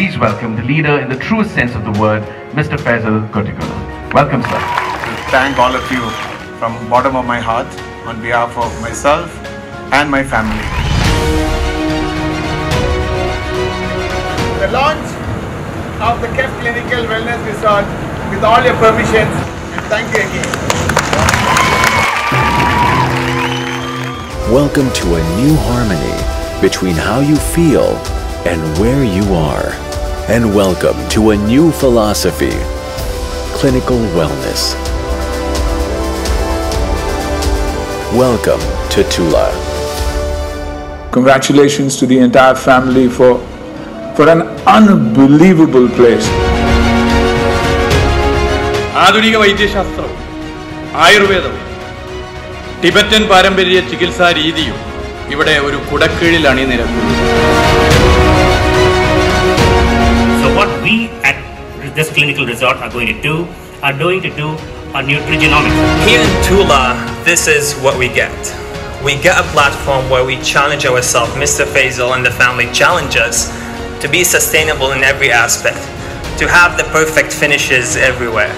welcome the leader in the truest sense of the word, Mr. Faizal Kottikollon. Welcome, sir. thank all of you from bottom of my heart on behalf of myself and my family. The launch of the KEF Clinical Wellness Resort with all your permissions and thank you again. Welcome to a new harmony between how you feel and where you are and welcome to a new philosophy clinical wellness. Welcome to Tulah. Congratulations to the entire family for, for an unbelievable place. ആധുനിക വൈദ്യശാസ്ത്രവും ആയുർവേദവും Tibetan പാരമ്പര്യ ചികിത്സാ രീതിയും ഇവിടെ ഒരു കുടക്കീഴിൽ അണിനിരക്കുന്നു what we at this clinical resort are going to do are going to do a nutrigenomics. Here in Tulah, this is what we get. We get a platform where we challenge ourselves. Mr. Faizal and the family challenge us to be sustainable in every aspect, to have the perfect finishes everywhere.